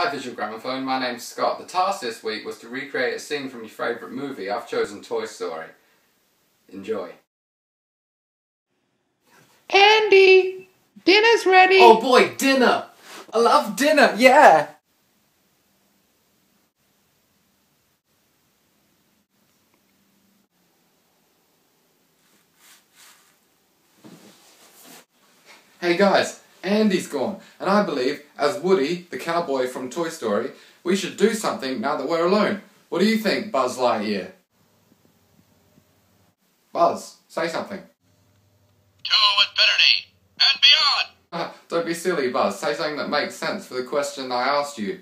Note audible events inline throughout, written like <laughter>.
Hi Visual Gramophone, my name's Scott. The task this week was to recreate a scene from your favourite movie. I've chosen Toy Story. Enjoy. Andy, dinner's ready. Oh boy, dinner! I love dinner, yeah! Hey guys, Andy's gone, and I believe, as Woody, the cowboy from Toy Story, we should do something now that we're alone. What do you think, Buzz Lightyear? Buzz, say something. To infinity and beyond. Ah, <laughs> don't be silly, Buzz. Say something that makes sense for the question I asked you.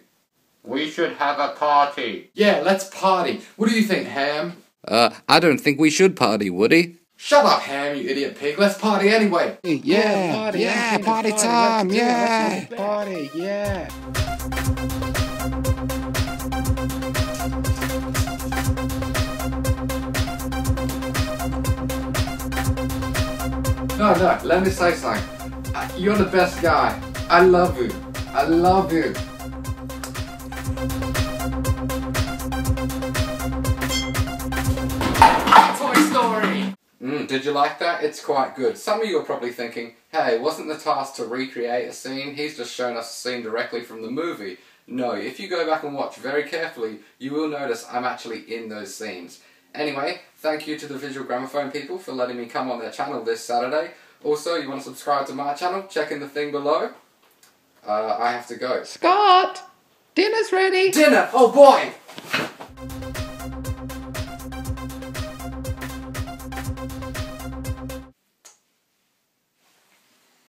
We should have a party. Yeah, let's party. What do you think, Ham? Uh, I don't think we should party, Woody. Shut up, Ham, you idiot pig. Let's party anyway. Yeah, party, yeah, let's party, party, time, let's yeah. let's. Party, yeah. No, no, let me say something. Uh, You're the best guy. I love you. I love you. Did you like that? It's quite good. Some of you are probably thinking, hey, wasn't the task to recreate a scene? He's just shown us a scene directly from the movie. No, if you go back and watch very carefully, you will notice I'm actually in those scenes. Anyway, thank you to the Visual Gramophone people for letting me come on their channel this Saturday. Also, you want to subscribe to my channel, check in the thing below. Uh, I have to go. Scott, dinner's ready. Dinner! Oh boy!